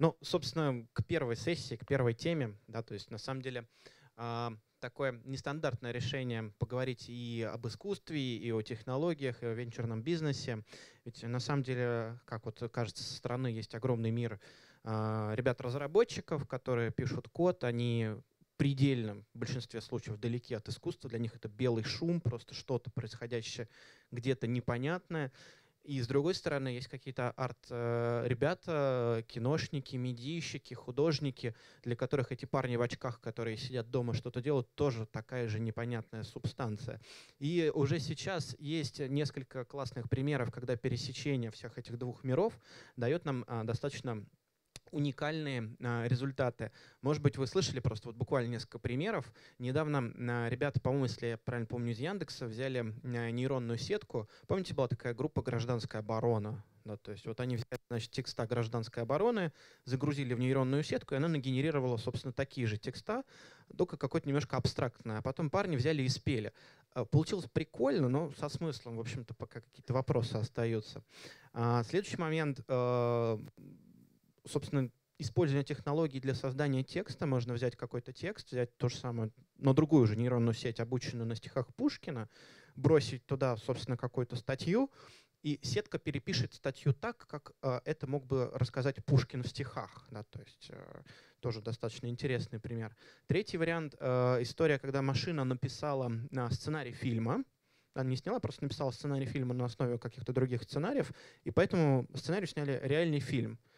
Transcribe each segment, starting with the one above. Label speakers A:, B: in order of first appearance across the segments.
A: Ну, собственно, к первой сессии, к первой теме, да, то есть на самом деле а, такое нестандартное решение поговорить и об искусстве, и о технологиях, и о венчурном бизнесе. Ведь на самом деле, как вот кажется, со стороны есть огромный мир а, ребят-разработчиков, которые пишут код, они предельном большинстве случаев далеки от искусства. Для них это белый шум, просто что-то происходящее где-то непонятное. И с другой стороны, есть какие-то арт-ребята, киношники, медийщики, художники, для которых эти парни в очках, которые сидят дома, что-то делают, тоже такая же непонятная субстанция. И уже сейчас есть несколько классных примеров, когда пересечение всех этих двух миров дает нам а, достаточно уникальные а, результаты. Может быть, вы слышали просто вот буквально несколько примеров. Недавно а, ребята, по-моему, если я правильно помню, из Яндекса взяли а, нейронную сетку. Помните, была такая группа «Гражданская оборона»? Да, то есть вот они взяли значит, текста гражданской обороны, загрузили в нейронную сетку, и она нагенерировала, собственно, такие же текста, только какой-то немножко абстрактное. А потом парни взяли и спели. Получилось прикольно, но со смыслом, в общем-то, пока какие-то вопросы остаются. Следующий момент собственно, использование технологий для создания текста. Можно взять какой-то текст, взять то же самое, но другую же нейронную сеть, обученную на стихах Пушкина, бросить туда, собственно, какую-то статью, и сетка перепишет статью так, как э, это мог бы рассказать Пушкин в стихах. Да, то есть э, тоже достаточно интересный пример. Третий вариант э, — история, когда машина написала э, сценарий фильма, она не сняла, просто написала сценарий фильма на основе каких-то других сценариев, и поэтому сценарий сняли реальный фильм —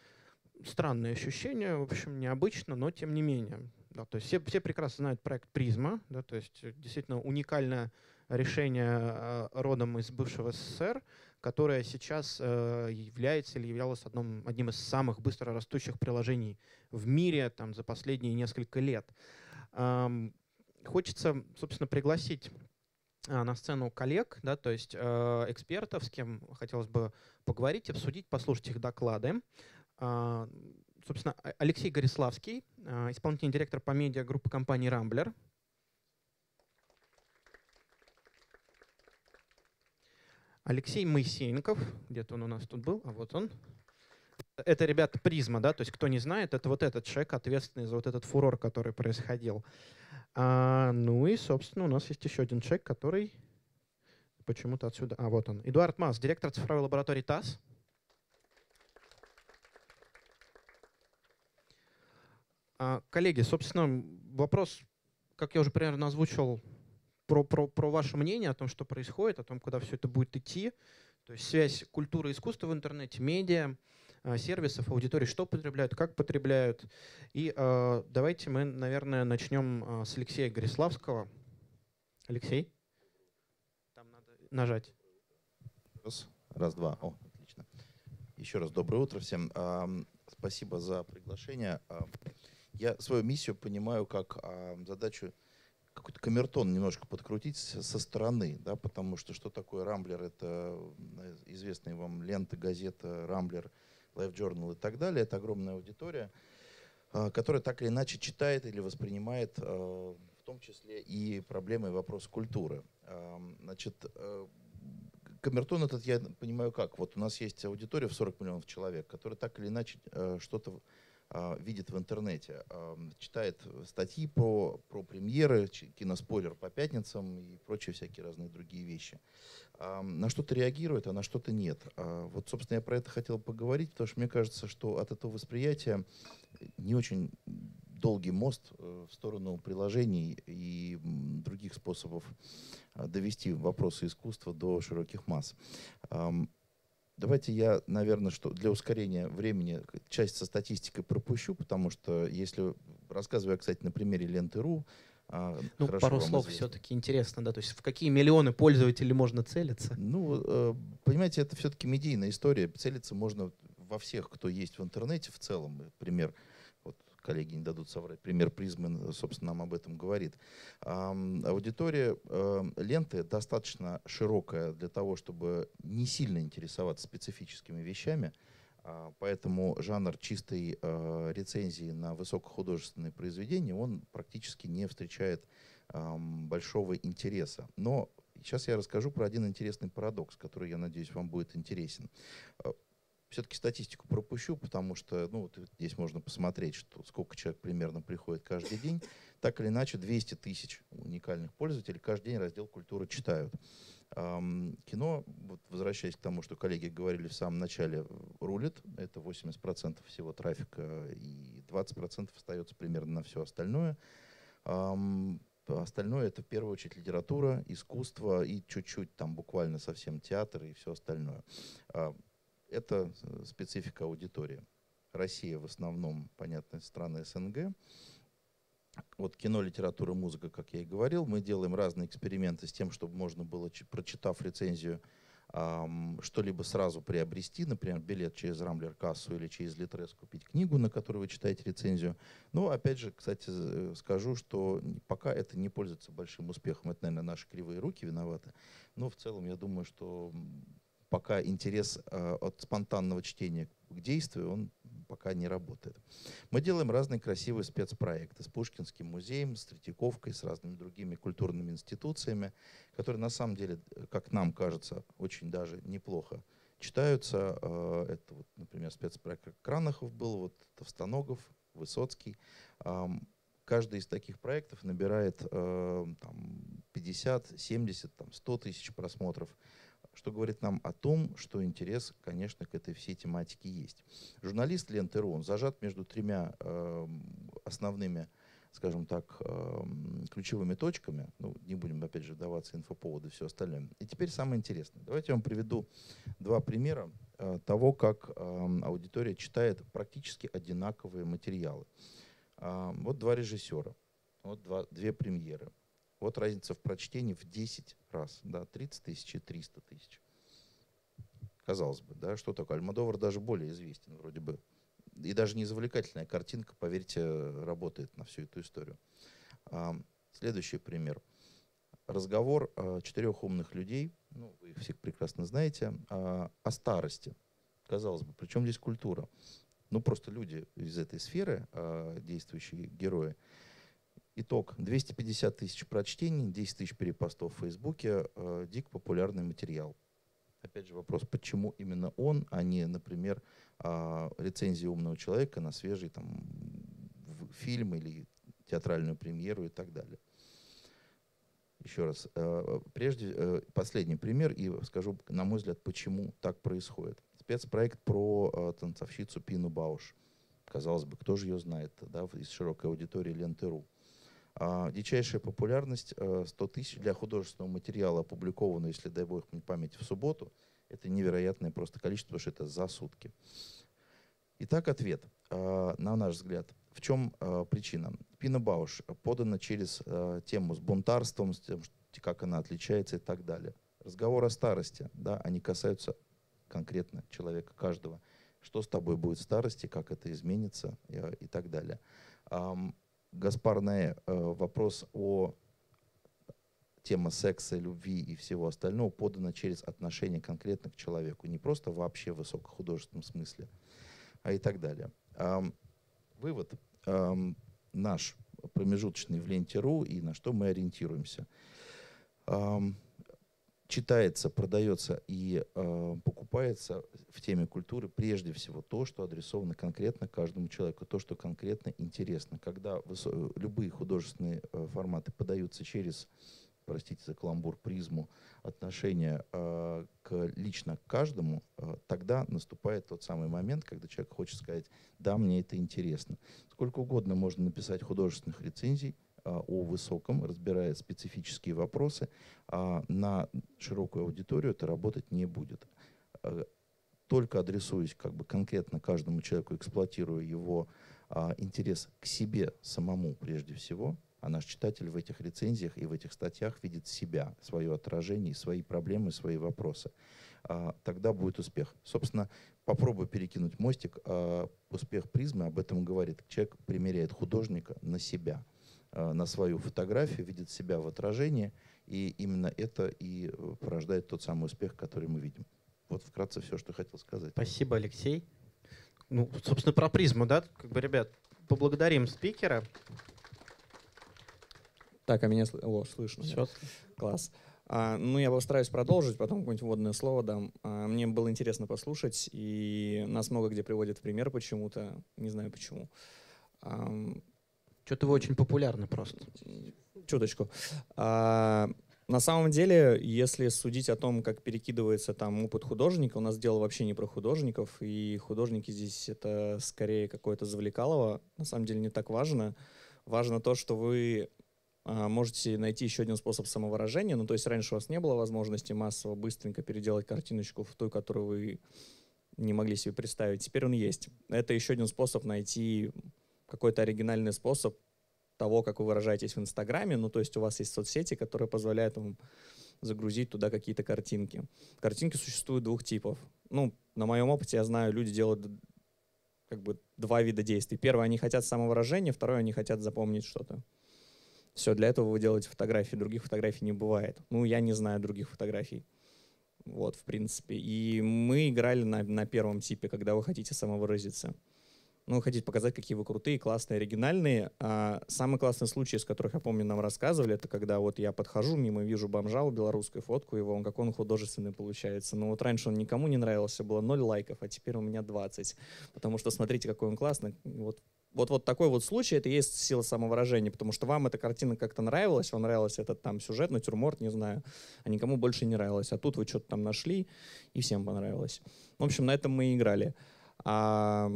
A: странное ощущение, в общем, необычно, но тем не менее. Да, то есть все, все прекрасно знают проект «Призма», да, то есть действительно уникальное решение э, родом из бывшего СССР, которое сейчас э, является или являлось одном, одним из самых быстро растущих приложений в мире там, за последние несколько лет. Хочется, собственно, пригласить э, на сцену коллег, да, то есть э, экспертов, с кем хотелось бы поговорить, обсудить, послушать их доклады. А, собственно, Алексей Гориславский, а, исполнительный директор по медиа группы компании «Рамблер». Алексей Моисеенков, где-то он у нас тут был, а вот он. Это, ребята, призма, да, то есть кто не знает, это вот этот человек, ответственный за вот этот фурор, который происходил. А, ну и, собственно, у нас есть еще один человек, который почему-то отсюда... А, вот он. Эдуард Мас, директор цифровой лаборатории ТАСС. Коллеги, собственно, вопрос, как я уже примерно озвучил, про, про, про ваше мнение о том, что происходит, о том, куда все это будет идти. То есть связь культуры и искусства в интернете, медиа, а, сервисов, аудитории, что потребляют, как потребляют. И э, давайте мы, наверное, начнем с Алексея Гориславского. Алексей? Там надо нажать.
B: Раз, раз, два. О, отлично. Еще раз доброе утро всем. Спасибо за приглашение. Я свою миссию понимаю как а, задачу какой-то камертон немножко подкрутить со стороны, да, потому что что такое Рамблер, это э, известные вам ленты, газета, Рамблер, Life Journal и так далее, это огромная аудитория, а, которая так или иначе читает или воспринимает а, в том числе и проблемы и вопросы культуры. Значит, э, камертон этот я понимаю как. Вот у нас есть аудитория в 40 миллионов человек, которая так или иначе э, что-то видит в интернете, а, читает статьи про, про премьеры, киноспойлер по пятницам и прочие всякие разные другие вещи. А, на что-то реагирует, а на что-то нет. Вот, собственно, я про это хотел поговорить, потому что мне кажется, что от этого восприятия не очень долгий мост э, в сторону приложений и других способов довести вопросы искусства до широких масс. Давайте я, наверное, что для ускорения времени часть со статистикой пропущу, потому что если рассказываю, кстати, на примере ленты.ру,
A: а, ну, пару слов все-таки интересно, да, то есть в какие миллионы пользователей можно целиться?
B: Ну, э, понимаете, это все-таки медийная история. Целиться можно во всех, кто есть в интернете в целом. Пример коллеги не дадут соврать, пример призмы, собственно, нам об этом говорит. Аудитория эм, ленты достаточно широкая для того, чтобы не сильно интересоваться специфическими вещами, а, поэтому жанр чистой э, рецензии на высокохудожественные произведения, он практически не встречает большого интереса. Но сейчас я расскажу про один интересный парадокс, который, я надеюсь, вам будет интересен. Все-таки статистику пропущу, потому что ну, вот здесь можно посмотреть, что сколько человек примерно приходит каждый день. Так или иначе, 200 тысяч уникальных пользователей каждый день раздел «Культура» читают. Эм, кино, вот возвращаясь к тому, что коллеги говорили в самом начале, рулит. Это 80% всего трафика, и 20% остается примерно на все остальное. Эм, остальное это в первую очередь литература, искусство и чуть-чуть там буквально совсем театр и все остальное. Э, это специфика аудитории. Россия в основном, понятно, страны СНГ. Вот кино, литература, музыка, как я и говорил, мы делаем разные эксперименты с тем, чтобы можно было, прочитав рецензию, что-либо сразу приобрести, например, билет через Рамблер кассу или через Литрес купить книгу, на которую вы читаете рецензию. Но опять же, кстати, э, скажу, что пока это не пользуется большим успехом. Это, наверное, наши кривые руки виноваты. Но в целом я думаю, что пока интерес э, от спонтанного чтения к действию, он пока не работает. Мы делаем разные красивые спецпроекты с Пушкинским музеем, с Третьяковкой, с разными другими культурными институциями, которые на самом деле, как нам кажется, очень даже неплохо читаются. Э, это, вот, например, спецпроект Кранахов был, вот Товстоногов, Высоцкий. Каждый из таких проектов набирает э, там, 50, 70, там, 100 тысяч просмотров что говорит нам о том, что интерес, конечно, к этой всей тематике есть. Журналист ленты он зажат между тремя э, основными, скажем так, э, ключевыми точками. Ну, не будем, опять же, вдаваться инфоповоды и все остальное. И теперь самое интересное. Давайте я вам приведу два примера э, того, как э, аудитория читает практически одинаковые материалы. Вот два режиссера, вот два, две премьеры. Вот разница в прочтении в 10 раз. Да, 30 тысяч и 300 тысяч. Казалось бы, да, что такое? Альмадовар даже более известен вроде бы. И даже не завлекательная картинка, поверьте, работает на всю эту историю. А, следующий пример. Разговор а, четырех умных людей, ну, вы их всех прекрасно знаете, а, о старости. Казалось бы, причем здесь культура? Ну, просто люди из этой сферы, действующие герои, Итог. 250 тысяч прочтений, 10 тысяч перепостов в Фейсбуке. Э, дик популярный материал. Опять же вопрос, почему именно он, а не, например, э, рецензия умного человека на свежий там, фильм или театральную премьеру и так далее. Еще раз, э, прежде, э, последний пример, и скажу, на мой взгляд, почему так происходит. Спецпроект про э, танцовщицу Пину Бауш. Казалось бы, кто же ее знает да, из широкой аудитории Ленты.ру. А, дичайшая популярность, 100 э, тысяч для художественного материала опубликованного, если дай бог мне память, в субботу. Это невероятное просто количество, потому что это за сутки. Итак, ответ. А, на наш взгляд, в чем а, причина? Пина Бауш подана через тему с бунтарством, с тем, как она отличается и так далее. Разговор о старости, да, они касаются конкретно человека каждого. Что с тобой будет в старости, как это изменится э, и так далее. Гаспар э, вопрос о тема секса, любви и всего остального подана через отношение конкретно к человеку, не просто вообще в высокохудожественном смысле, а и так далее. Вывод наш промежуточный в ленте.ру и на что мы ориентируемся читается, продается и э, покупается в теме культуры прежде всего то, что адресовано конкретно каждому человеку, то, что конкретно интересно. Когда любые художественные э, форматы подаются через, простите за каламбур, призму отношения э, к, лично к каждому, э, тогда наступает тот самый момент, когда человек хочет сказать, да, мне это интересно. Сколько угодно можно написать художественных рецензий, о высоком, разбирая специфические вопросы, а на широкую аудиторию это работать не будет. А, только адресуясь как бы конкретно каждому человеку, эксплуатируя его а, интерес к себе самому прежде всего, а наш читатель в этих рецензиях и в этих статьях видит себя, свое отражение, свои проблемы, свои вопросы. А, тогда будет успех. Собственно, попробую перекинуть мостик. А, успех призмы об этом говорит. Человек примеряет художника на себя. Э, на свою фотографию, видит себя в отражении, и именно это и э, порождает тот самый успех, который мы видим. Вот вкратце все, что хотел сказать.
A: Спасибо, Алексей. Ну, собственно, про призму, да? Как бы, ребят, поблагодарим спикера.
C: Так, а меня О, слышно.
A: Все.
C: Класс. А, ну, я постараюсь продолжить, потом какое-нибудь вводное слово дам. А, мне было интересно послушать, и нас много где приводят в пример почему-то. Не знаю почему. А,
A: Что-то вы очень популярны просто.
C: Чуточку. А, на самом деле, если судить о том, как перекидывается там опыт художника, у нас дело вообще не про художников, и художники здесь это скорее какое-то завлекалово. На самом деле не так важно. Важно то, что вы а, можете найти еще один способ самовыражения. Ну, то есть раньше у вас не было возможности массово, быстренько переделать картиночку в ту, которую вы не могли себе представить. Теперь он есть. Это еще один способ найти какой-то оригинальный способ того, как вы выражаетесь в Инстаграме. Ну, то есть у вас есть соцсети, которые позволяют вам загрузить туда какие-то картинки. Картинки существуют двух типов. Ну, на моем опыте я знаю, люди делают как бы два вида действий. Первое, они хотят самовыражения, второе, они хотят запомнить что-то. Все, для этого вы делаете фотографии, других фотографий не бывает. Ну, я не знаю других фотографий. Вот, в принципе. И мы играли на, на первом типе, когда вы хотите самовыразиться. Ну, вы хотите показать, какие вы крутые, классные, оригинальные. А самый классный случай, из которых я помню, нам рассказывали, это когда вот я подхожу мимо, вижу бомжа у белорусской фотку его, он как он художественный получается. Но вот раньше он никому не нравился, было 0 лайков, а теперь у меня 20. Потому что смотрите, какой он классный. Вот вот, вот такой вот случай, это и есть сила самовыражения, потому что вам эта картина как-то нравилась, вам нравился этот там сюжет, натюрморт, не знаю, а никому больше не нравилось. А тут вы что-то там нашли, и всем понравилось. В общем, на этом мы и играли. А,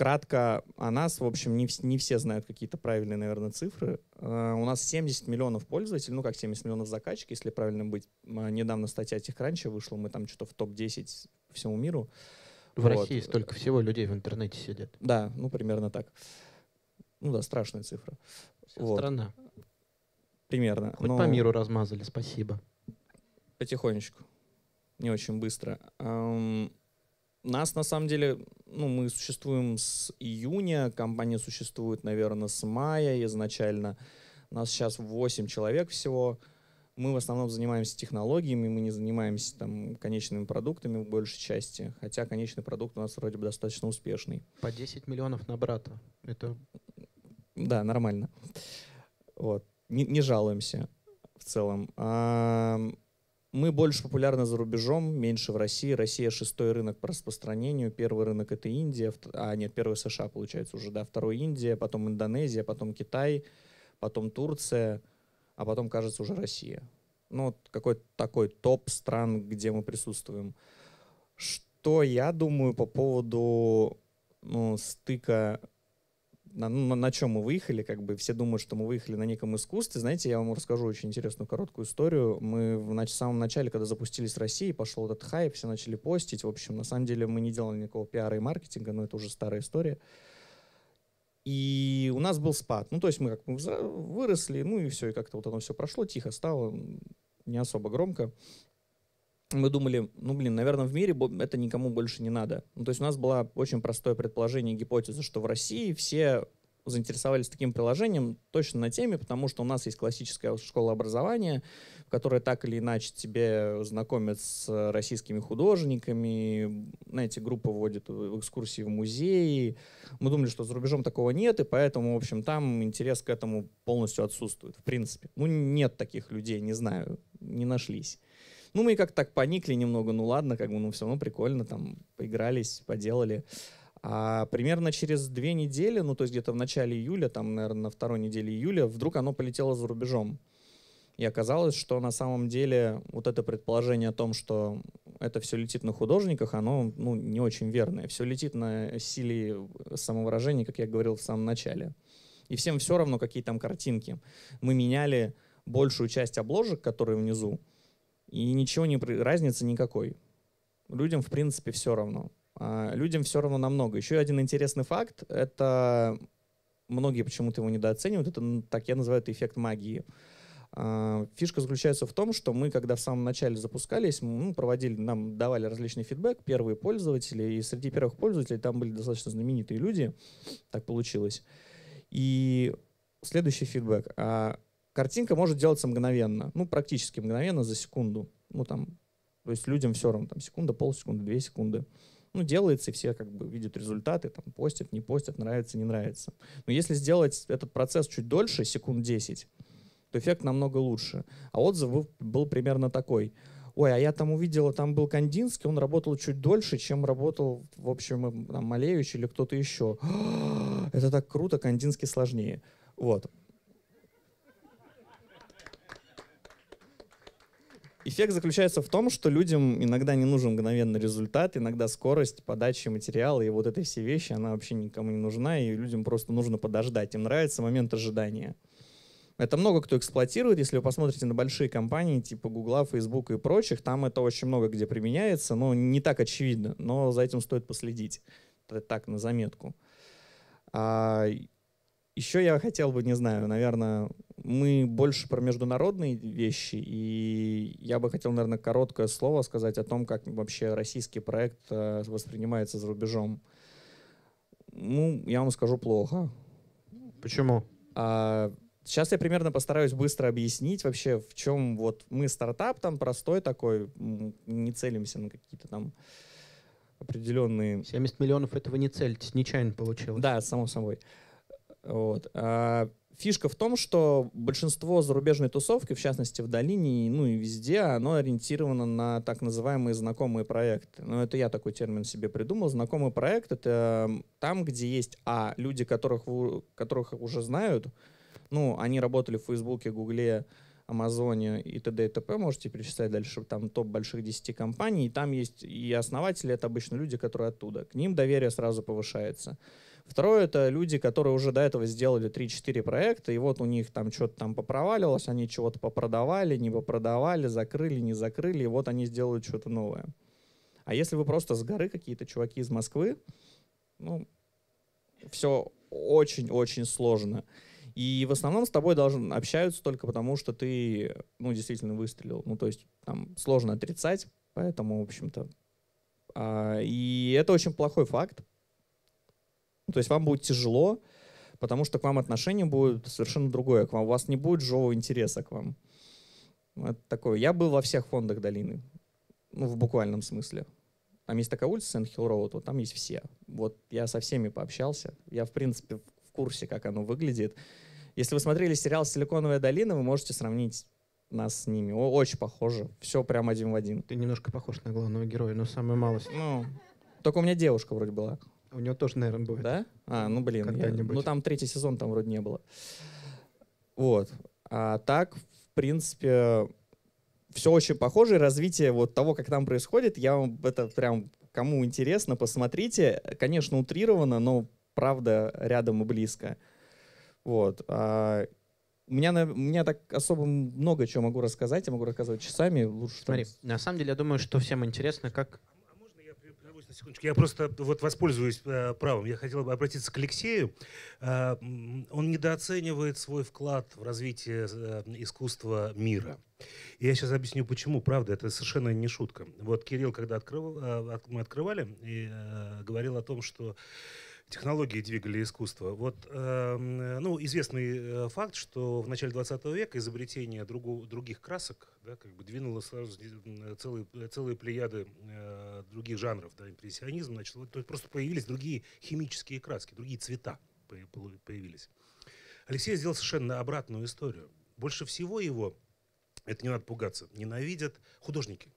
C: кратко о нас, в общем, не, не все знают какие-то правильные, наверное, цифры. А, у нас 70 миллионов пользователей, ну как 70 миллионов заказчиков, если правильно быть. А, недавно статья TechCrunch вышла, мы там что-то в топ-10 по всему миру.
A: В вот. России столько всего людей в интернете сидят.
C: Да, ну примерно так. Ну да, страшная цифра.
A: Вся вот. страна.
C: Примерно.
A: Хоть Но... по миру размазали, спасибо.
C: Потихонечку. Не очень быстро. Um, нас на самом деле, ну, мы существуем с июня, компания существует, наверное, с мая изначально. У нас сейчас 8 человек всего. Мы в основном занимаемся технологиями, мы не занимаемся там конечными продуктами в большей части, хотя конечный продукт у нас вроде бы достаточно успешный.
A: По 10 миллионов на брата. Это...
C: Да, нормально. Вот. Не, не жалуемся в целом. А, мы больше популярны за рубежом, меньше в России. Россия шестой рынок по распространению. Первый рынок это Индия, а нет, первый США получается уже, да, второй Индия, потом Индонезия, потом Китай, потом Турция, а потом, кажется, уже Россия. Ну, какой-то такой топ стран, где мы присутствуем. Что я думаю по поводу ну, стыка на, ну, на чем мы выехали, как бы все думают, что мы выехали на неком искусстве. Знаете, я вам расскажу очень интересную короткую историю. Мы в нач- самом начале, когда запустились в России, пошел этот хайп, все начали постить. В общем, на самом деле мы не делали никакого пиара и маркетинга, но это уже старая история. И у нас был спад. Ну, то есть мы как мы выросли, ну и все, и как-то вот оно все прошло, тихо стало, не особо громко. Мы думали, ну, блин, наверное, в мире это никому больше не надо. Ну, то есть у нас было очень простое предположение, гипотеза, что в России все заинтересовались таким приложением точно на теме, потому что у нас есть классическая школа образования, которая так или иначе тебе знакомит с российскими художниками, знаете, группа вводит экскурсии в музеи. Мы думали, что за рубежом такого нет, и поэтому, в общем, там интерес к этому полностью отсутствует, в принципе. Ну, нет таких людей, не знаю, не нашлись. Ну, мы как-то так поникли немного, ну ладно, как бы, ну все равно прикольно, там, поигрались, поделали. А примерно через две недели, ну то есть где-то в начале июля, там, наверное, на второй неделе июля, вдруг оно полетело за рубежом. И оказалось, что на самом деле вот это предположение о том, что это все летит на художниках, оно ну, не очень верное. Все летит на силе самовыражения, как я говорил в самом начале. И всем все равно, какие там картинки. Мы меняли большую часть обложек, которые внизу, и ничего не разницы никакой. Людям, в принципе, все равно. А людям все равно намного. Еще один интересный факт — это многие почему-то его недооценивают. Это, так я называю это эффект магии. А, фишка заключается в том, что мы, когда в самом начале запускались, мы проводили, нам давали различный фидбэк, первые пользователи, и среди первых пользователей там были достаточно знаменитые люди, так получилось. И следующий фидбэк. А картинка может делаться мгновенно, ну, практически мгновенно, за секунду. Ну, там, то есть людям все равно, там, секунда, полсекунды, две секунды ну, делается, и все как бы видят результаты, там, постят, не постят, нравится, не нравится. Но если сделать этот процесс чуть дольше, секунд 10, то эффект намного лучше. А отзыв был, примерно такой. Ой, а я там увидела, там был Кандинский, он работал чуть дольше, чем работал, в общем, там, Малевич или кто-то еще. Это так круто, Кандинский сложнее. Вот. Эффект заключается в том, что людям иногда не нужен мгновенный результат, иногда скорость подачи материала и вот этой все вещи, она вообще никому не нужна, и людям просто нужно подождать. Им нравится момент ожидания. Это много кто эксплуатирует. Если вы посмотрите на большие компании типа Гугла, Фейсбука и прочих, там это очень много где применяется, но не так очевидно, но за этим стоит последить. Это так, на заметку. А еще я хотел бы, не знаю, наверное, мы больше про международные вещи, и я бы хотел, наверное, короткое слово сказать о том, как вообще российский проект э, воспринимается за рубежом. Ну, я вам скажу плохо.
A: Почему?
C: А, сейчас я примерно постараюсь быстро объяснить вообще, в чем вот мы стартап там простой такой, не целимся на какие-то там определенные...
A: 70 миллионов этого не целитесь, нечаянно получилось.
C: Да, само собой. Вот. А фишка в том, что большинство зарубежной тусовки, в частности в долине, ну и везде, оно ориентировано на так называемые знакомые проекты. Ну, это я такой термин себе придумал. Знакомый проект — это там, где есть, а, люди, которых, которых уже знают, ну, они работали в Фейсбуке, Гугле, Амазоне и т.д. и т.п. Можете перечислять дальше там топ больших 10 компаний. И там есть и основатели, это обычно люди, которые оттуда. К ним доверие сразу повышается. Второе — это люди, которые уже до этого сделали 3-4 проекта, и вот у них там что-то там попровалилось, они чего-то попродавали, не попродавали, закрыли, не закрыли, и вот они сделают что-то новое. А если вы просто с горы какие-то чуваки из Москвы, ну, все очень-очень сложно. И в основном с тобой должен общаются только потому, что ты, ну, действительно выстрелил. Ну, то есть там сложно отрицать, поэтому, в общем-то... А, и это очень плохой факт, то есть вам будет тяжело, потому что к вам отношение будет совершенно другое. К вам, у вас не будет живого интереса к вам. Это такое. Я был во всех фондах долины. Ну, в буквальном смысле. Там есть такая улица, Сент-Хилл Роуд, вот там есть все. Вот я со всеми пообщался. Я, в принципе, в курсе, как оно выглядит. Если вы смотрели сериал «Силиконовая долина», вы можете сравнить нас с ними. О, очень похоже. Все прям один в один.
A: Ты немножко похож на главного героя, но самая малость.
C: Ну, только у меня девушка вроде была.
A: У него тоже, наверное, будет.
C: Да? А, ну блин, я, ну там третий сезон там вроде не было. Вот. А так, в принципе, все очень похоже. Развитие вот того, как там происходит, я вам это прям кому интересно, посмотрите. Конечно, утрировано, но правда рядом и близко. Вот. А у меня, у меня так особо много чего могу рассказать, я могу рассказывать часами. Лучше
A: Смотри, там... на самом деле, я думаю, что всем интересно, как
D: на секундочку. Я просто вот воспользуюсь э, правом. Я хотел бы обратиться к Алексею. Э, он недооценивает свой вклад в развитие э, искусства мира. И я сейчас объясню, почему. Правда, это совершенно не шутка. Вот Кирилл, когда открыл, э, мы открывали, и э, говорил о том, что технологии двигали искусство. Вот, э, ну, известный э, факт, что в начале 20 века изобретение другу, других красок да, как бы двинуло сразу целые, целые плеяды э, других жанров, да, импрессионизм, значит, вот, то есть просто появились другие химические краски, другие цвета появились. Алексей сделал совершенно обратную историю. Больше всего его, это не надо пугаться, ненавидят художники.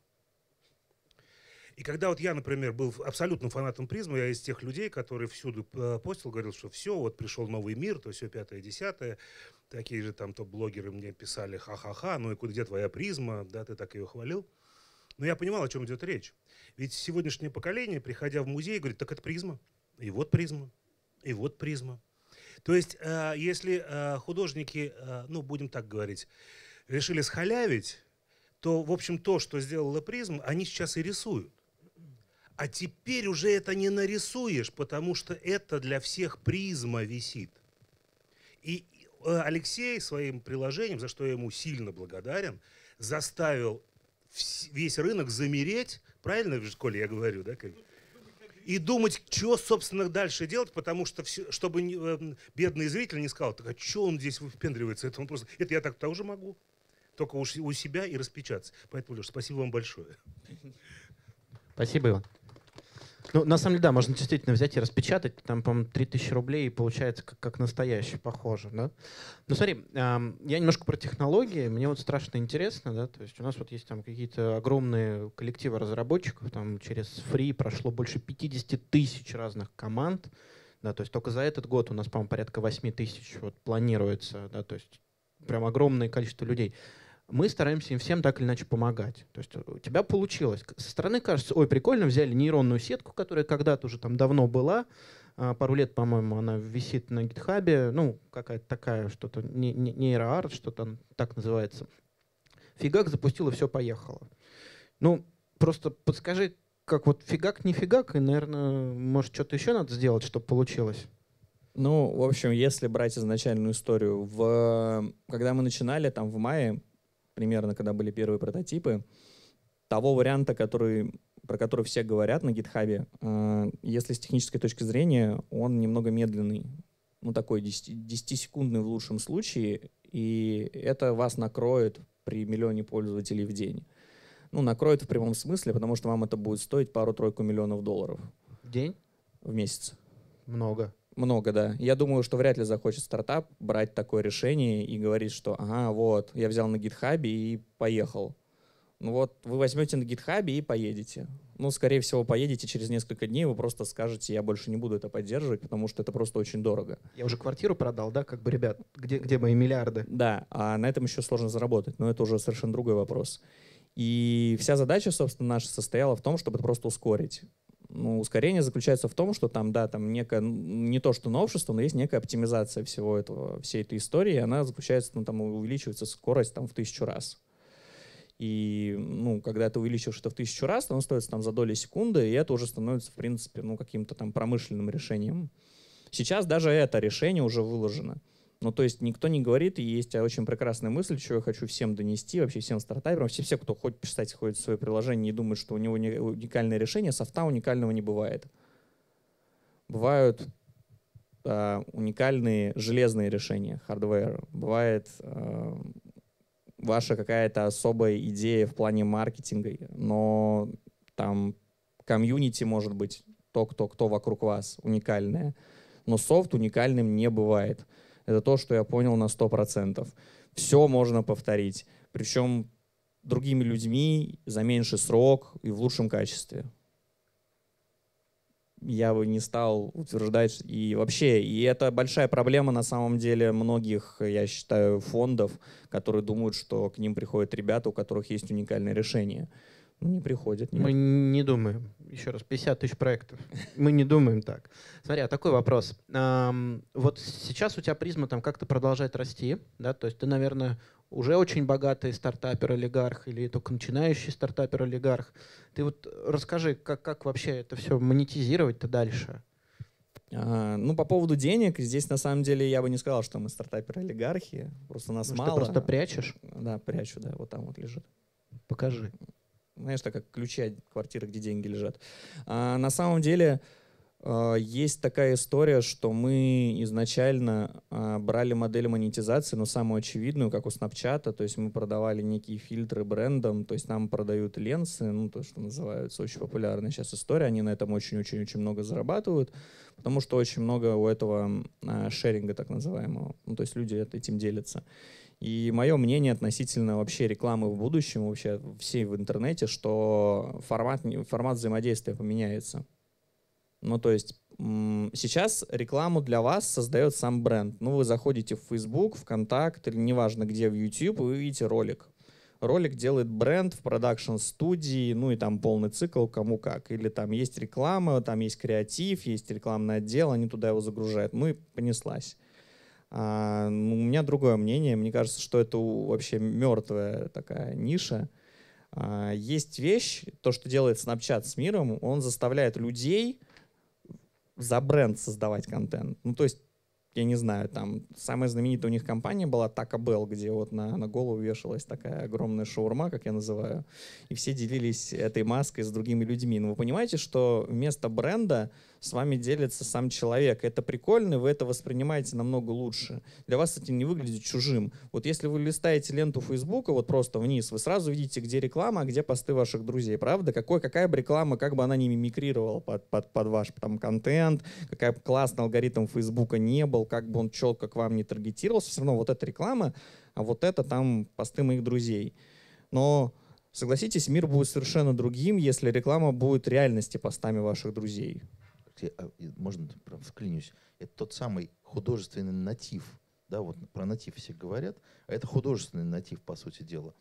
D: И когда вот я, например, был абсолютным фанатом призмы, я из тех людей, которые всюду э, постил, говорил, что все, вот пришел новый мир, то все пятое, десятое. Такие же там топ-блогеры мне писали, ха-ха-ха, ну и куда, где твоя призма, да, ты так ее хвалил. Но я понимал, о чем идет речь. Ведь сегодняшнее поколение, приходя в музей, говорит, так это Prisma. И вот Prisma. И вот Prisma. То есть, э, если э, художники, ну, будем так говорить, решили схалявить, то, в общем, то, что сделала Prisma, они сейчас и рисуют. А теперь уже это не нарисуешь, потому что это для всех Prisma висит. И э, Алексей своим приложением, за что я ему сильно благодарен, заставил весь рынок замереть, правильно, Коля, я говорю, да? И думать, что, собственно, дальше делать, потому что, все, чтобы э, бедный зритель не сказал, так а что он здесь выпендривается, это он просто, это я так тоже могу, только у себя и распечататься. Поэтому, Леша, спасибо вам большое.
A: Спасибо, Иван. Ну, на самом деле, да, можно действительно взять и распечатать, там, по-моему, 3000 рублей, и получается как, как настоящий, похоже, да? Ну, смотри, эм, я немножко про технологии, мне вот страшно интересно, да, то есть у нас вот есть там какие-то огромные коллективы разработчиков, там через Free прошло больше 50 тысяч разных команд, да, то есть только за этот год у нас, по-моему, порядка 8 тысяч вот планируется, да, то есть прям огромное количество людей мы стараемся им всем так или иначе помогать. То есть у тебя получилось. Со стороны кажется, ой, прикольно, взяли нейронную сетку, которая когда-то уже там давно была, а, пару лет, по-моему, она висит на гитхабе, ну, какая-то такая, что-то не, не, нейроарт, что-то так называется. Фигак запустил, и все поехало. Ну, просто подскажи, как вот фигак, не фигак, и, наверное, может, что-то еще надо сделать, чтобы получилось?
C: Ну, в общем, если брать изначальную историю, в... когда мы начинали, там, в мае, примерно, когда были первые прототипы, того варианта, который, про который все говорят на гитхабе, э, если с технической точки зрения, он немного медленный. Ну, такой 10-секундный в лучшем случае, и это вас накроет при миллионе пользователей в день. Ну, накроет в прямом смысле, потому что вам это будет стоить пару-тройку миллионов долларов.
A: В день?
C: В месяц.
A: Много.
C: Много, да. Я думаю, что вряд ли захочет стартап брать такое решение и говорить, что ага, вот, я взял на гитхабе и поехал. Ну вот, вы возьмете на гитхабе и поедете. Ну, скорее всего, поедете через несколько дней, вы просто скажете, я больше не буду это поддерживать, потому что это просто очень дорого.
A: Я уже квартиру продал, да, как бы, ребят, где, где мои миллиарды?
C: Да, а на этом еще сложно заработать, но это уже совершенно другой вопрос. И вся задача, собственно, наша состояла в том, чтобы это просто ускорить. Ну, ускорение заключается в том, что там, да, там некое, не то что новшество, но есть некая оптимизация всего этого, всей этой истории, она заключается, ну, там увеличивается скорость там в тысячу раз. И, ну, когда ты увеличиваешь это в тысячу раз, то оно стоит там за доли секунды, и это уже становится, в принципе, ну, каким-то там промышленным решением. Сейчас даже это решение уже выложено. Ну, то есть никто не говорит, и есть очень прекрасная мысль, что я хочу всем донести, вообще всем стартаперам, все, все кто хоть писать ходит в свое приложение и думает, что у него уникальное решение, софта уникального не бывает. Бывают э, уникальные железные решения, hardware. Бывает э, ваша какая-то особая идея в плане маркетинга, но там комьюнити может быть то, кто, кто вокруг вас, уникальное. Но софт уникальным не бывает это то, что я понял на 100%. Все можно повторить, причем другими людьми за меньший срок и в лучшем качестве. Я бы не стал утверждать. И вообще, и это большая проблема на самом деле многих, я считаю, фондов, которые думают, что к ним приходят ребята, у которых есть уникальное решение. Не приходят.
A: Нет. Мы не думаем. Еще раз, 50 тысяч проектов. Мы не думаем так. Смотри, а такой вопрос. Вот сейчас у тебя призма там как-то продолжает расти, да, то есть ты, наверное, уже очень богатый стартапер-олигарх или только начинающий стартапер-олигарх. Ты вот расскажи, как, как вообще это все монетизировать-то дальше?
C: А, ну, по поводу денег, здесь на самом деле я бы не сказал, что мы стартаперы-олигархи, просто нас Может, мало.
A: Ты просто прячешь?
C: Да, прячу, да, вот там вот лежит.
A: Покажи
C: знаешь, так как ключи от квартиры, где деньги лежат. А на самом деле э, есть такая история, что мы изначально э, брали модель монетизации, но самую очевидную, как у Snapchat, то есть мы продавали некие фильтры брендом, то есть нам продают ленсы, ну то, что называется, очень популярная сейчас история, они на этом очень-очень-очень много зарабатывают, потому что очень много у этого э, шеринга так называемого, ну то есть люди этим делятся. И мое мнение относительно вообще рекламы в будущем, вообще всей в интернете, что формат, формат взаимодействия поменяется. Ну, то есть сейчас рекламу для вас создает сам бренд. Ну, вы заходите в Facebook, ВКонтакт или неважно где, в YouTube, и вы видите ролик. Ролик делает бренд в продакшн-студии, ну и там полный цикл, кому как. Или там есть реклама, там есть креатив, есть рекламный отдел, они туда его загружают. Ну и понеслась. А, ну, у меня другое мнение. Мне кажется, что это вообще мертвая такая ниша. А, есть вещь, то, что делает Snapchat с миром, он заставляет людей за бренд создавать контент. Ну, то есть, я не знаю, там самая знаменитая у них компания была Taco Bell, где вот на, на голову вешалась такая огромная шаурма, как я называю, и все делились этой маской с другими людьми. Но вы понимаете, что вместо бренда с вами делится сам человек. Это прикольно, вы это воспринимаете намного лучше. Для вас это не выглядит чужим. Вот если вы листаете ленту Фейсбука, вот просто вниз, вы сразу видите, где реклама, а где посты ваших друзей, правда? Какой, какая бы реклама, как бы она не мимикрировала под, под, под ваш там, контент, какая бы классный алгоритм Фейсбука не был, как бы он четко к вам не таргетировался, все равно вот эта реклама, а вот это там посты моих друзей. Но согласитесь, мир будет совершенно другим, если реклама будет реальности постами ваших друзей.
B: А, можно вклинюсь? Это тот самый художественный натив. Да, вот про натив все говорят, а это художественный натив, по сути дела.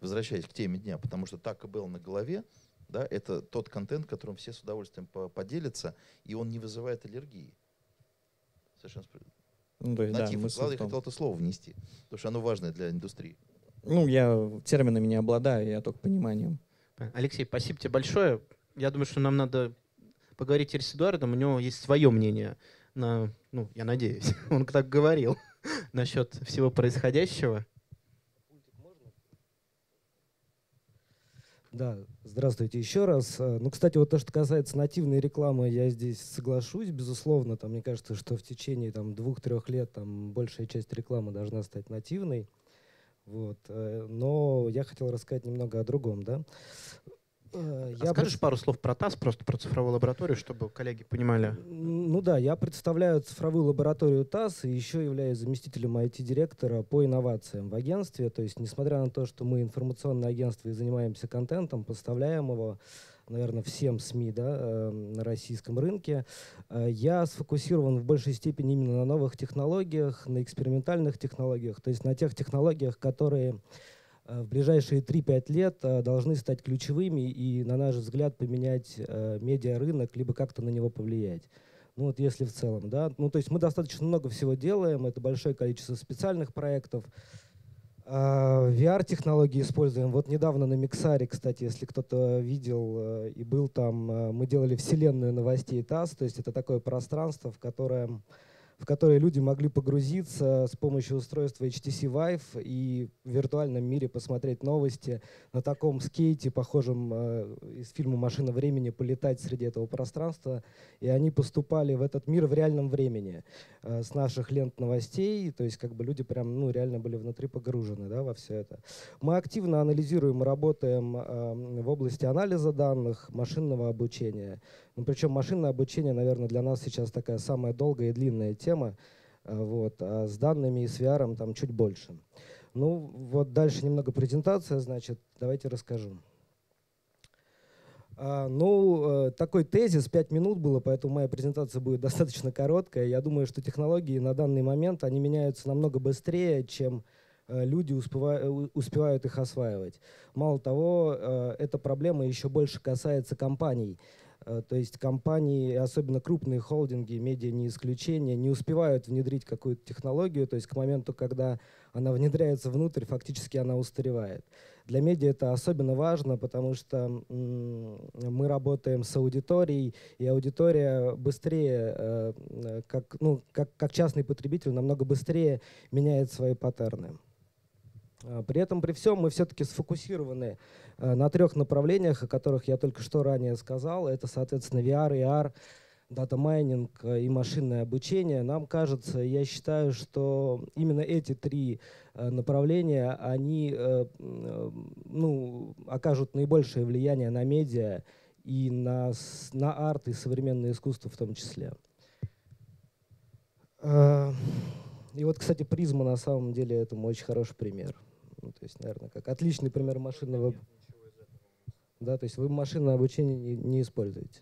B: Возвращаясь к теме дня, потому что так и было на голове, да, это тот контент, которым все с удовольствием поделятся, и он не вызывает аллергии. Совершенно справедливо. Ну, то есть, Натив. Да, Главное, я хотел это слово внести, потому что оно важное для индустрии.
C: Ну, я терминами не обладаю, я только пониманием.
A: Алексей, спасибо тебе большое. Я думаю, что нам надо поговорить с Эдуардом, у него есть свое мнение, на, ну, я надеюсь, он так говорил насчет всего происходящего.
E: Да, здравствуйте еще раз. Э, ну, кстати, вот то, что касается нативной рекламы, я здесь соглашусь, безусловно. Там, мне кажется, что в течение там, двух-трех лет там, большая часть рекламы должна стать нативной. Вот. Э, но я хотел рассказать немного о другом. Да?
A: Э, я Скажешь пред... пару слов про ТАСС, просто про цифровую лабораторию, чтобы коллеги понимали?
E: Ну да, я представляю цифровую лабораторию ТАСС и еще являюсь заместителем IT-директора по инновациям в агентстве. То есть, несмотря на то, что мы информационное агентство и занимаемся контентом, поставляем его, наверное, всем СМИ да, э, на российском рынке, э, я сфокусирован в большей степени именно на новых технологиях, на экспериментальных технологиях, то есть на тех технологиях, которые в ближайшие 3-5 лет э, должны стать ключевыми и, на наш взгляд, поменять э, медиарынок, либо как-то на него повлиять. Ну вот если в целом, да. Ну то есть мы достаточно много всего делаем, это большое количество специальных проектов. VR-технологии используем. Вот недавно на Миксаре, кстати, если кто-то видел и был там, мы делали вселенную новостей ТАСС, то есть это такое пространство, в котором в которые люди могли погрузиться с помощью устройства HTC Vive и в виртуальном мире посмотреть новости на таком скейте, похожем э, из фильма «Машина времени», полетать среди этого пространства. И они поступали в этот мир в реальном времени э, с наших лент новостей. То есть как бы люди прям ну, реально были внутри погружены да, во все это. Мы активно анализируем и работаем э, в области анализа данных, машинного обучения. Ну, причем машинное обучение, наверное, для нас сейчас такая самая долгая и длинная тема. Э, вот, а с данными и с VR там чуть больше. Ну, вот дальше немного презентация, значит, давайте расскажу. А, ну, э, такой тезис, 5 минут было, поэтому моя презентация будет достаточно короткая. Я думаю, что технологии на данный момент, они меняются намного быстрее, чем э, люди успевают, успевают их осваивать. Мало того, эта проблема еще больше касается компаний. Э, то есть компании, особенно крупные холдинги, медиа не исключение, не успевают внедрить какую-то технологию, то есть к моменту, когда она внедряется внутрь, фактически она устаревает. Для медиа это особенно важно, потому что мы работаем с аудиторией, и аудитория быстрее, э, как, ну, как, как частный потребитель, намного быстрее меняет свои паттерны. А, при этом, при всем, мы все-таки сфокусированы э, на трех направлениях, о которых я только что ранее сказал. Это, соответственно, VR, AR, дата майнинг э, и машинное обучение. Нам кажется, я считаю, что именно эти три направления, они ну, окажут наибольшее влияние на медиа и на, на арт и современное искусство в том числе. И вот, кстати, призма на самом деле этому очень хороший пример. Ну, то есть, наверное, как отличный пример машинного... Да, то есть вы машинное обучение не, не используете.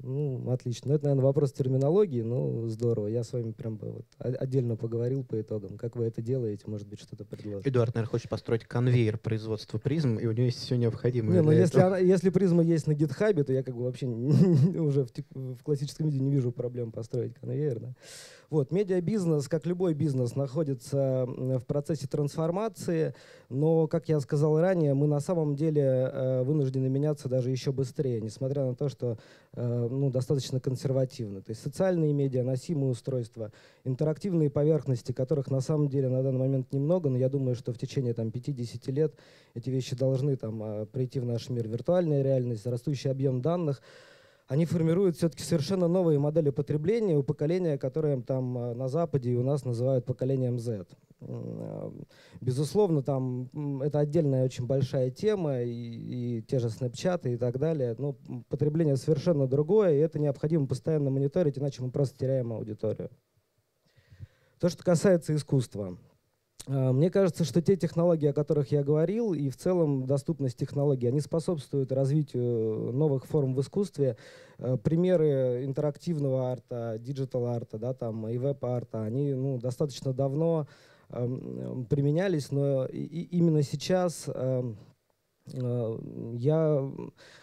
E: Ну, отлично. Ну, это, наверное, вопрос терминологии, но здорово. Я с вами прям бы вот отдельно поговорил по итогам. Как вы это делаете, может быть, что-то предложите.
A: Эдуард, наверное, хочет построить конвейер производства призм, и у него есть все необходимое.
E: Не, ну если, она, если Prisma есть на GitHub е, то я как бы вообще уже в, в классическом виде не вижу проблем построить конвейер. Да? Вот, медиабизнес, как любой бизнес, находится в процессе трансформации, но, как я сказал ранее, мы на самом деле э, вынуждены меняться даже еще быстрее, несмотря на то, что э, ну, достаточно консервативны. То есть социальные медиа, носимые устройства, интерактивные поверхности, которых на самом деле на данный момент немного, но я думаю, что в течение там, 50 лет эти вещи должны там, э, прийти в наш мир. Виртуальная реальность, растущий объем данных — они формируют все-таки совершенно новые модели потребления у поколения, которое там э, на Западе и у нас называют поколением Z. Э, безусловно, там это отдельная очень большая тема, и, и те же снэпчаты и так далее. Но потребление совершенно другое, и это необходимо постоянно мониторить, иначе мы просто теряем аудиторию. То, что касается искусства. Э, мне кажется, что те технологии, о которых я говорил, и в целом доступность технологий, они способствуют развитию новых форм в искусстве. Э, примеры интерактивного арта, digital-art а, да, там, и web-art а, они ну, достаточно давно э, применялись, но и, именно сейчас э, э, я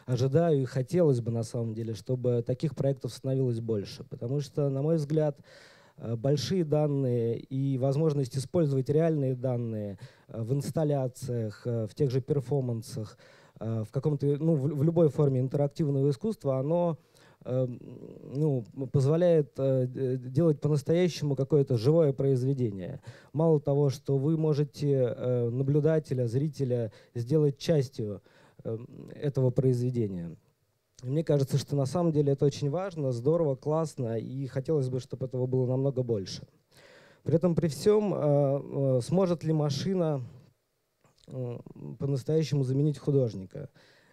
E: ожидаю и хотелось бы на самом деле, чтобы таких проектов становилось больше, потому что, на мой взгляд, Э, большие данные и возможность использовать реальные данные э, в инсталляциях, э, в тех же перформансах, в каком-то, ну, в любой форме интерактивного искусства, оно ну, позволяет делать по-настоящему какое-то живое произведение. Мало того, что вы можете наблюдателя, зрителя сделать частью этого произведения. Мне кажется, что на самом деле это очень важно, здорово, классно, и хотелось бы, чтобы этого было намного больше. При этом при всем, э, э, сможет ли машина э, по-настоящему заменить художника?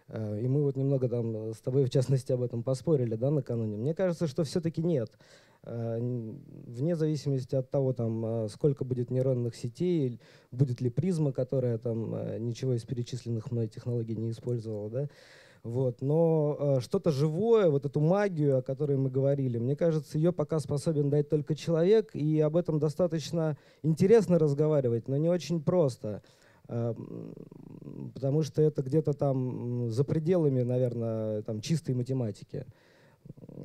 E: И мы вот немного там с тобой, в частности, об этом поспорили да, накануне. Мне кажется, что все-таки нет. Вне зависимости от того, там, сколько будет нейронных сетей, будет ли призма, которая там ничего из перечисленных мной технологий не использовала, да, вот. Но э, что-то живое, вот эту магию, о которой мы говорили, мне кажется, ее пока способен дать только человек, и об этом достаточно интересно разговаривать, но не очень просто. Э, потому что это где-то там за пределами, наверное, там, чистой математики.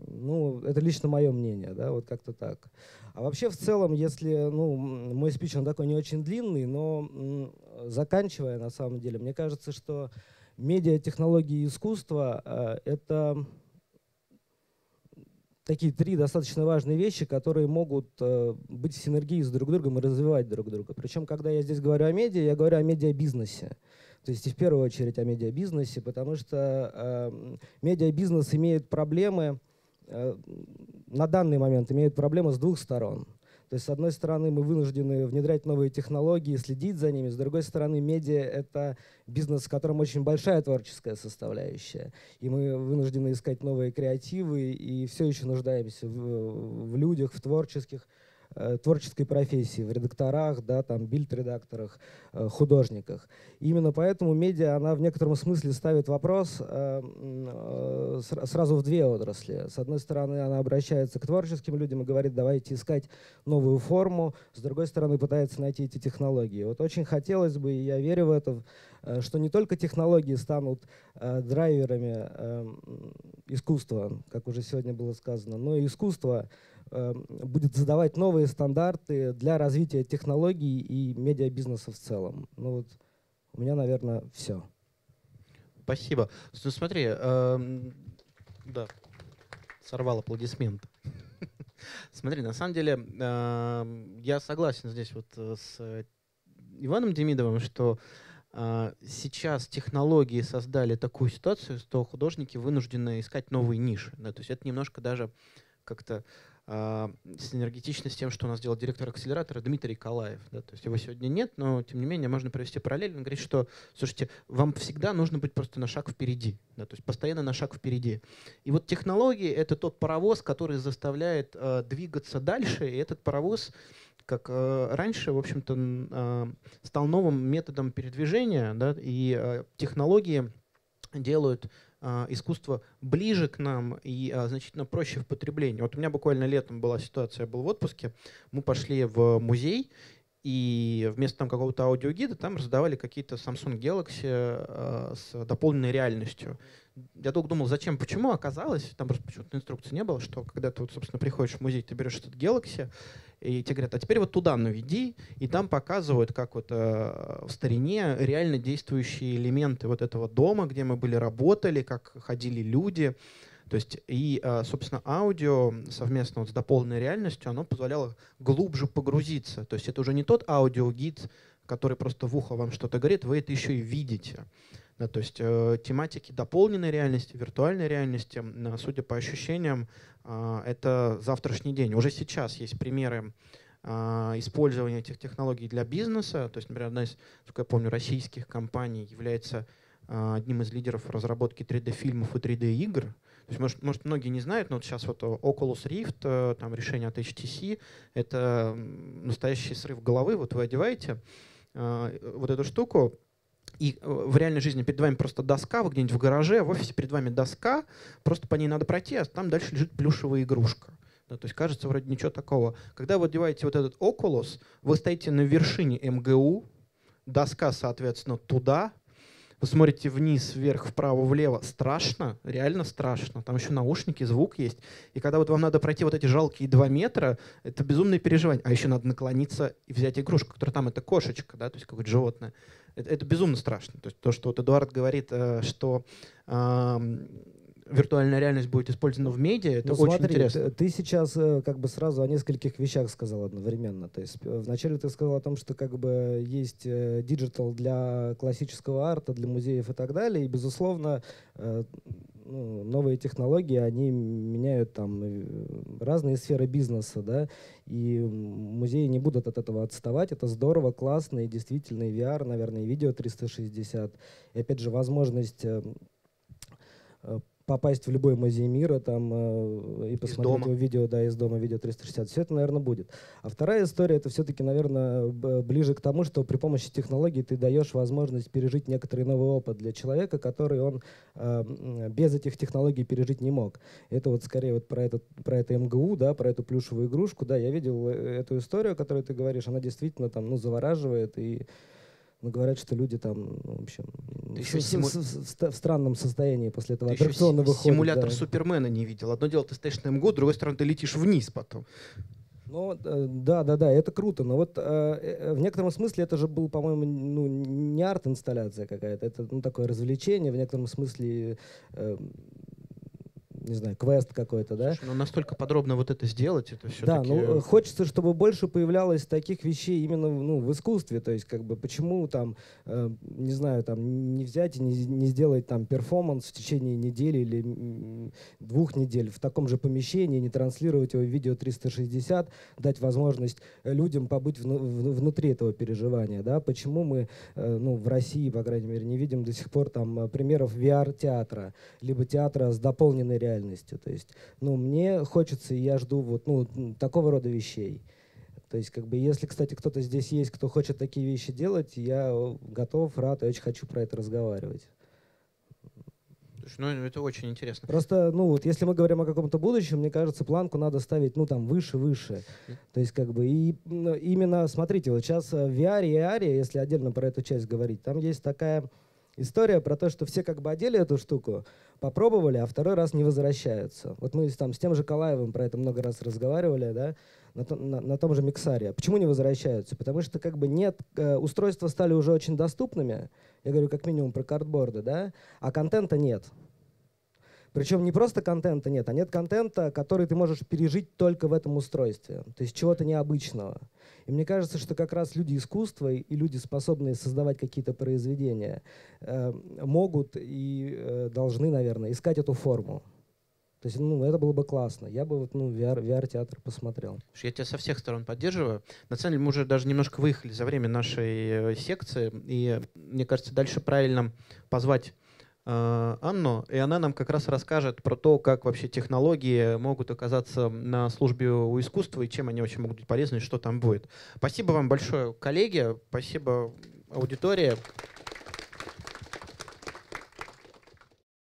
E: Ну, это лично мое мнение, да, вот как-то так. А вообще в целом, если, ну, мой спич, он такой не очень длинный, но заканчивая, на самом деле, мне кажется, что медиатехнологии и искусство э, — это такие три достаточно важные вещи, которые могут э, быть в синергии с друг другом и развивать друг друга. Причем, когда я здесь говорю о медиа, я говорю о медиабизнесе. То есть и в первую очередь о медиабизнесе, потому что э, медиабизнес имеет проблемы, э, на данный момент имеет проблемы с двух сторон — то есть, с одной стороны, мы вынуждены внедрять новые технологии, следить за ними. С другой стороны, медиа — это бизнес, в котором очень большая творческая составляющая. И мы вынуждены искать новые креативы, и все еще нуждаемся в, в людях, в творческих творческой профессии, в редакторах, да, там, бильд-редакторах, э, художниках. именно поэтому медиа, она в некотором смысле ставит вопрос э, э, сразу в две отрасли. С одной стороны, она обращается к творческим людям и говорит, давайте искать новую форму, с другой стороны, пытается найти эти технологии. Вот очень хотелось бы, и я верю в это, э, что не только технологии станут э, драйверами э, искусства, как уже сегодня было сказано, но и искусство будет задавать новые стандарты для развития технологий и медиабизнеса в целом. Ну вот у меня, наверное, все.
A: Спасибо. Ну, смотри, э, да, сорвал аплодисмент. Смотри, на самом деле, э, я согласен здесь вот э, с Иваном Демидовым, что э, сейчас технологии создали такую ситуацию, что художники вынуждены искать новые ниши. То есть это немножко даже как-то э, синергетично с тем, что у нас делал директор акселератора Дмитрий Калаев. Да, то есть его сегодня нет, но тем не менее можно провести параллель. Он говорит, что, слушайте, вам всегда нужно быть просто на шаг впереди, да, то есть постоянно на шаг впереди. И вот технологии — это тот паровоз, который заставляет э, двигаться дальше, и этот паровоз как э, раньше, в общем-то, э, стал новым методом передвижения, да, и э, технологии делают а, искусство ближе к нам и а, значительно проще в потреблении. Вот у меня буквально летом была ситуация, я был в отпуске, мы пошли в музей, и вместо там какого-то аудиогида там раздавали какие-то Samsung Galaxy э, с дополненной реальностью. Я долго думал, зачем, почему, оказалось, там просто почему-то инструкции не было, что когда ты, вот, собственно, приходишь в музей, ты берешь этот Galaxy, и тебе говорят, а теперь вот туда наведи, и там показывают, как вот э, в старине реально действующие элементы вот этого дома, где мы были, работали, как ходили люди. То есть и, э, собственно, аудио совместно вот с дополненной реальностью, оно позволяло глубже погрузиться. То есть это уже не тот аудиогид, который просто в ухо вам что-то говорит, вы это еще и видите. Да, то есть э, тематики дополненной реальности, виртуальной реальности, э, судя по ощущениям, э, это завтрашний день. Уже сейчас есть примеры э, использования этих технологий для бизнеса. То есть, например, одна из, сколько я помню, российских компаний является э, одним из лидеров разработки 3D-фильмов и 3D-игр. То есть, может, может, многие не знают, но вот сейчас вот Oculus Rift, э, там решение от HTC, это настоящий срыв головы. Вот вы одеваете э, вот эту штуку, и э, в реальной жизни перед вами просто доска, вы где-нибудь в гараже, в офисе перед вами доска, просто по ней надо пройти, а там дальше лежит плюшевая игрушка. Да, то есть кажется вроде ничего такого. Когда вы одеваете вот этот Oculus, вы стоите на вершине МГУ, доска, соответственно, туда, вы смотрите вниз, вверх, вправо, влево, страшно, реально страшно. Там еще наушники, звук есть. И когда вот вам надо пройти вот эти жалкие два метра, это безумное переживание. А еще надо наклониться и взять игрушку, которая там это кошечка, да, то есть какое-то животное. Это, это безумно страшно. То есть то, что вот Эдуард говорит, э, что виртуальная реальность будет использована в медиа, это ну, очень смотри, интересно.
E: Ты, ты сейчас э, как бы сразу о нескольких вещах сказал одновременно. То есть э, вначале ты сказал о том, что как бы есть digital для классического арта, для музеев и так далее, и безусловно ну, новые технологии, они меняют там разные сферы бизнеса, да, и музеи не будут от этого отставать. Это здорово, классно, и действительно и VR, наверное, и видео 360. И опять же, возможность попасть в любой музей мира там, э, и посмотреть его видео, да, из дома, видео 360. Все это, наверное, будет. А вторая история, это все-таки, наверное, ближе к тому, что при помощи технологий ты даешь возможность пережить некоторый новый опыт для человека, который он э, без этих технологий пережить не мог. Это вот скорее вот про, этот, про это МГУ, да, про эту плюшевую игрушку. Да, я видел э, эту историю, о которой ты говоришь, она действительно там, ну, завораживает и но говорят, что люди там, ну, в общем, еще симу... в странном состоянии после этого
A: ты аттракциона выходят. Симулятор да. Супермена не видел. Одно дело, ты стоишь на МГУ, другой стороны, ты летишь вниз потом.
E: Ну, э, да, да, да, это круто. Но вот э, э, в некотором смысле это же был, по-моему, ну, не арт-инсталляция какая-то. Это ну, такое развлечение, в некотором смысле э, не знаю, квест какой-то, да?
A: Слушай, ну настолько подробно вот это сделать, это все
E: Да, ну хочется, чтобы больше появлялось таких вещей именно ну, в искусстве, то есть как бы почему там, э, не знаю, там не взять и не, не сделать там перформанс в течение недели или двух недель в таком же помещении, не транслировать его в видео 360, дать возможность людям побыть в, в, внутри этого переживания, да? Почему мы, э, ну, в России, по крайней мере, не видим до сих пор там примеров VR-театра, либо театра с дополненной реальностью, реальностью. То есть, ну, мне хочется, и я жду вот, ну, такого рода вещей. То есть, как бы, если, кстати, кто-то здесь есть, кто хочет такие вещи делать, я готов, рад, я очень хочу про это разговаривать.
A: Ну, это очень интересно.
E: Просто, ну, вот если мы говорим о каком-то будущем, мне кажется, планку надо ставить, ну, там, выше, выше. То есть, как бы, и ну, именно, смотрите, вот сейчас в VR и AR, если отдельно про эту часть говорить, там есть такая история про то, что все как бы одели эту штуку, попробовали, а второй раз не возвращаются. Вот мы там с тем же Калаевым про это много раз разговаривали, да, на, то, на, на том же Миксаре. Почему не возвращаются? Потому что как бы нет, э, устройства стали уже очень доступными, я говорю как минимум про картборды, да, а контента нет. Причем не просто контента нет, а нет контента, который ты можешь пережить только в этом устройстве. То есть чего-то необычного. И мне кажется, что как раз люди искусства и люди, способные создавать какие-то произведения, э, могут и э, должны, наверное, искать эту форму. То есть, ну, это было бы классно. Я бы вот, ну, VR, VR-театр посмотрел.
A: Я тебя со всех сторон поддерживаю. На самом деле, мы уже даже немножко выехали за время нашей э, секции, и мне кажется, дальше правильно позвать Анну, и она нам как раз расскажет про то, как вообще технологии могут оказаться на службе у искусства и чем они вообще могут быть полезны и что там будет. Спасибо вам большое, коллеги, спасибо аудитория.